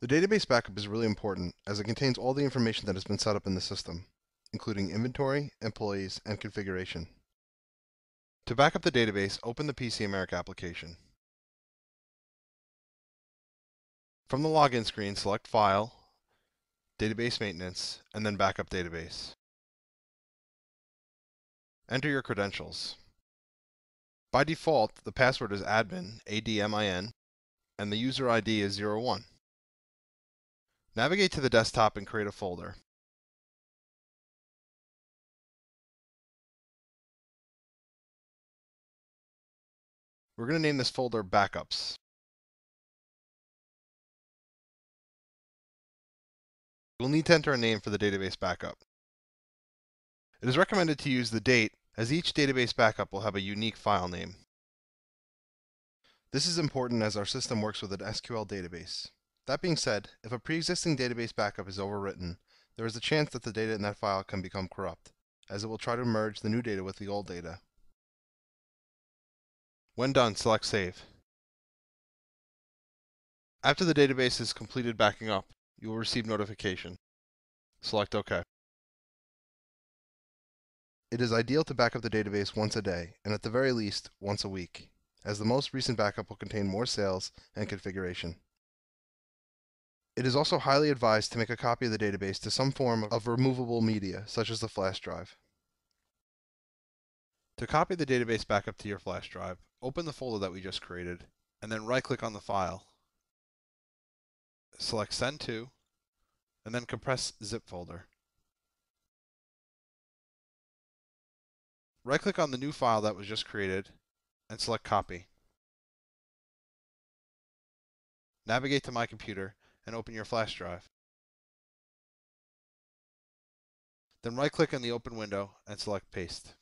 The database backup is really important as it contains all the information that has been set up in the system, including inventory, employees, and configuration. To back up the database, open the pcAmerica application. From the login screen, select File, Database Maintenance, and then Backup Database. Enter your credentials. By default, the password is admin, A-D-M-I-N, and the user ID is 01. Navigate to the desktop and create a folder. We're going to name this folder Backups. We'll need to enter a name for the database backup. It is recommended to use the date as each database backup will have a unique file name. This is important as our system works with an SQL database. That being said, if a pre-existing database backup is overwritten, there is a chance that the data in that file can become corrupt, as it will try to merge the new data with the old data. When done, select Save. After the database is completed backing up, you will receive notification. Select OK. It is ideal to back up the database once a day, and at the very least, once a week, as the most recent backup will contain more sales and configuration. It is also highly advised to make a copy of the database to some form of removable media, such as the flash drive. To copy the database backup to your flash drive, open the folder that we just created, and then right-click on the file select Send To, and then compress zip folder. Right-click on the new file that was just created and select Copy. Navigate to My Computer and open your flash drive. Then right-click on the open window and select Paste.